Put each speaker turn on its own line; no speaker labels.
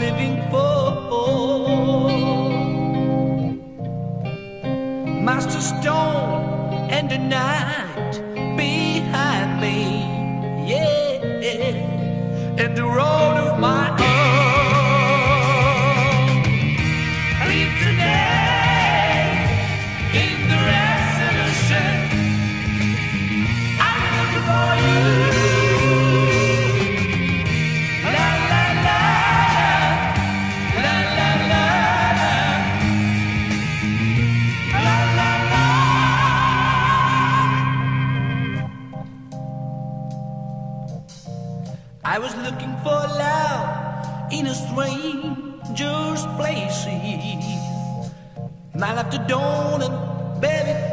living for. Master Stone and the night behind me, yeah, and the road. I was looking for love in a stranger's place. My door and baby.